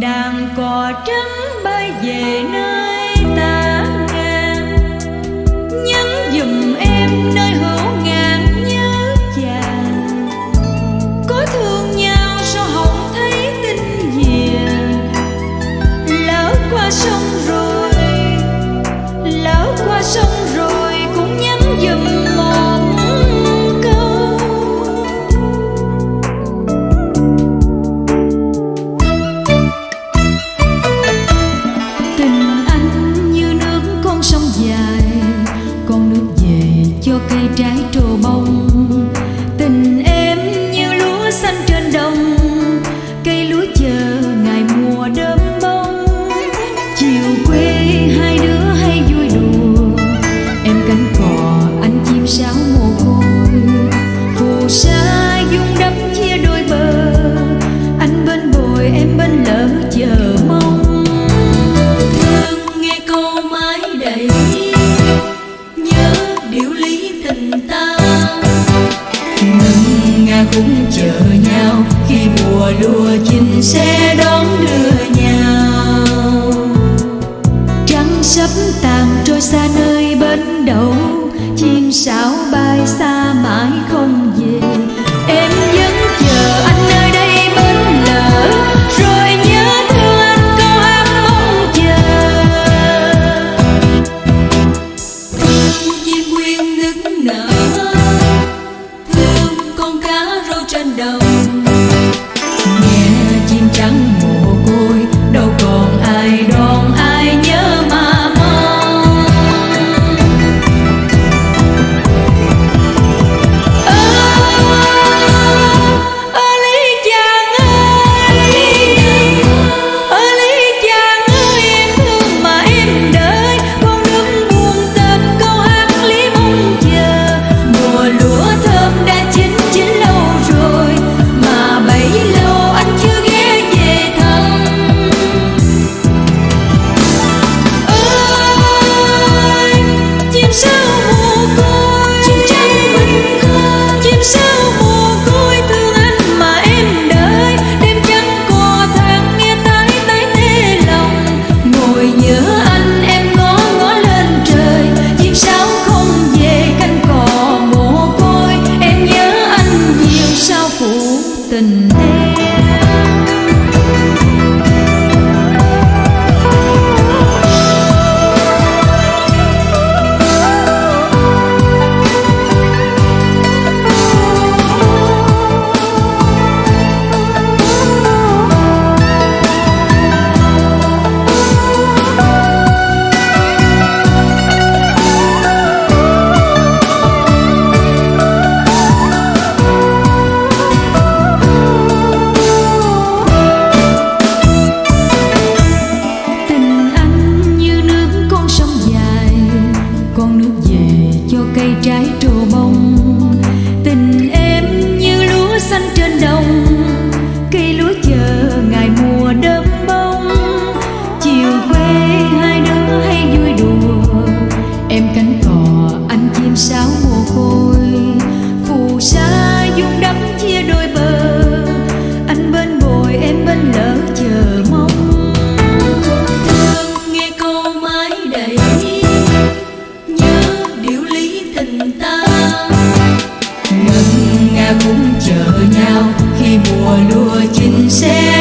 đàn cò trắng bay về nơi I die. tình ta. Ngân nga cũng chờ nhau Khi mùa lùa chinh sẽ đón đưa nhau. Trăng sắp tàn trôi xa nơi bến đầu, Chim sáo bay xa mãi không ban đầu gái trù bông. Tình em như lúa xanh trên đồng. nhau khi mùa lúa chín xé.